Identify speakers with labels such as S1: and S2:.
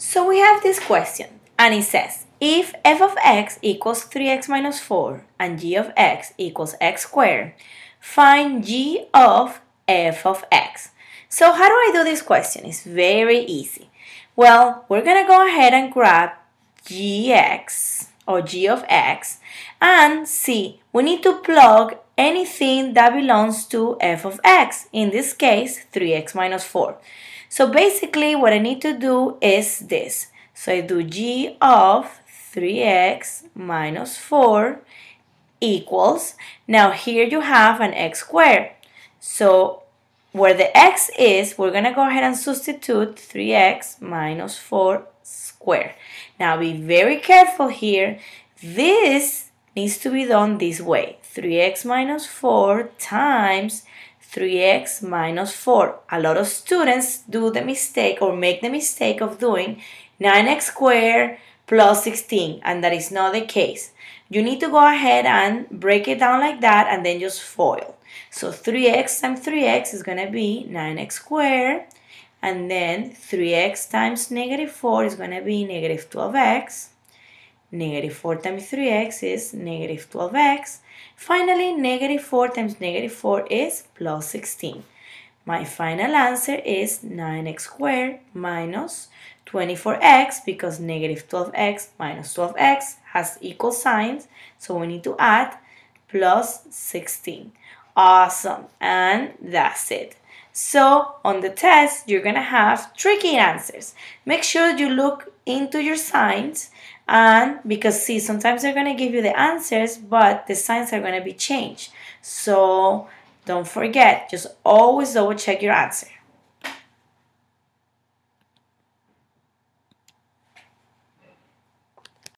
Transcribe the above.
S1: So we have this question, and it says, if f of x equals 3x minus 4 and g of x equals x squared, find g of f of x. So how do I do this question? It's very easy. Well, we're going to go ahead and grab gx or g of x and c, we need to plug anything that belongs to f of x, in this case 3x minus 4. So basically what I need to do is this. So I do g of 3x minus 4 equals, now here you have an x squared. So where the x is, we're going to go ahead and substitute 3x minus 4 squared. Now be very careful here. This needs to be done this way. 3x minus 4 times 3x minus 4. A lot of students do the mistake or make the mistake of doing 9x squared plus 16 and that is not the case. You need to go ahead and break it down like that and then just FOIL. So 3x times 3x is going to be 9x squared and then 3x times negative 4 is going to be negative 12x. Negative 4 times 3x is negative 12x. Finally, negative 4 times negative 4 is plus 16. My final answer is 9x squared minus 24x because negative 12x minus 12x has equal signs. So we need to add plus 16. Awesome. And that's it. So on the test, you're to have tricky answers. Make sure you look into your signs and because see, sometimes they're to give you the answers, but the signs are to be changed. So don't forget, just always double check your answer.